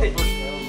네.